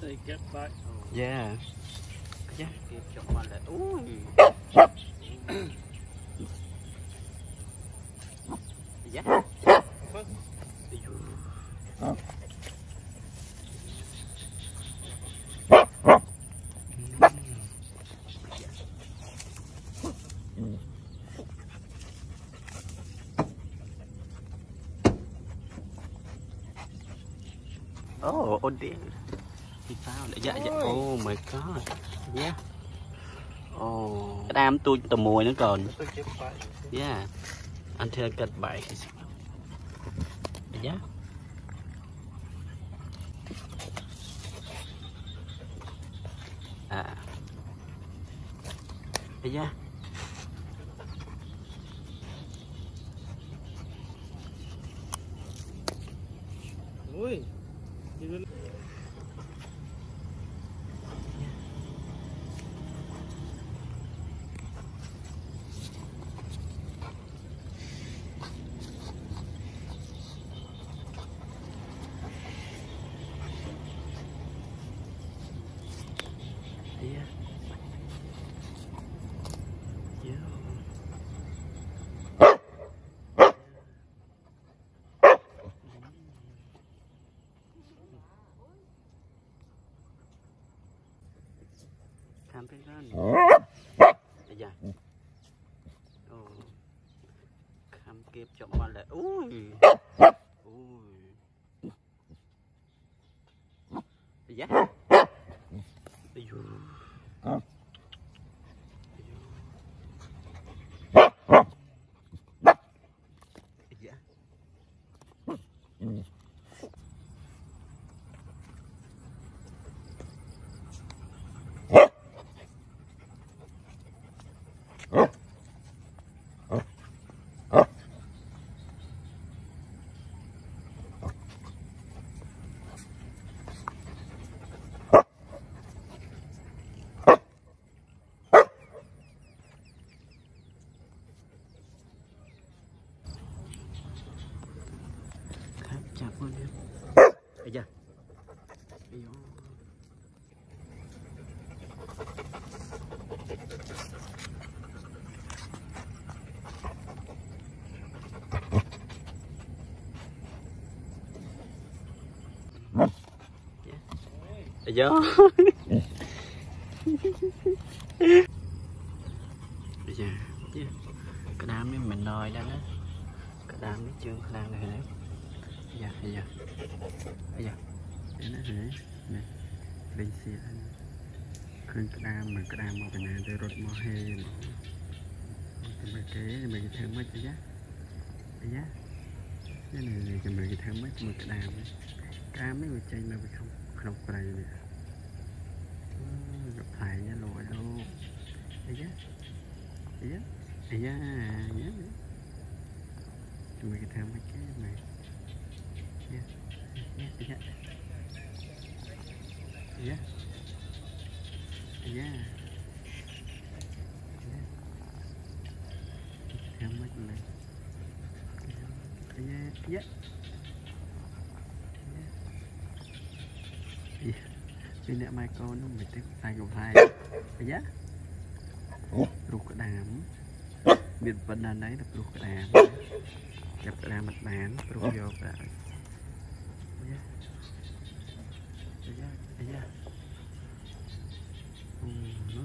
They get back. Yeah. Yeah. Lại ui Dạ Oh, oh dear. Thì sao lại dạ dạ. Oh my god. Yeah. Oh. Cái đám tôi tầm mùi nữa còn. Yeah. Until I get back. Yeah. À. Yeah. Ui. You will- Yeah. Yeah. Come back on. Dạ. Ồ. Khám kịp chọn mà lại. Ui. Ui. Dạ. Ây dồi. Dạ. Khám chặt luôn đi. Ây da. Ây da Ây da. Ây da. Dạ. Cái đám ấy mình nói đó đó. Cái đám ấy chương khăn rồi, đấy. Dạ, dạ. Dạ. Thế nó thế. Nè. Lên xe anh. ឃើញក្តាមមកក្តាមមកពីណាទៅរត់មកហេមកតែមកគេមកគេធ្វើម៉េចទៅយ៉ាអាយ៉ានេះនេះចាំមកគេធ្វើម៉េចមកក្តាមក្តាមនេះវាចេញមកពីក្នុងក្នុងព្រៃនេះអឺផ្លែញ៉ាលោកអើលោកអាយ៉ាអាយ៉ាអាយ៉ាអាយ៉ាចាំមកគេធ្វើម៉េចគេមក Yeah. Yeah. Yeah. Yeah. yeah. ាមិនណាយ៉ាយ៉ាពីអ្នកម៉ែកូននោះមិនទេតែកំផែយ៉ារុះក្តាមមានបណ្ដាណៃទៅរុះក្តាមចាប់ក្តាមមិនបានរុះយកប្រាក់ Yeah. Yeah. Yeah. Ừ, nó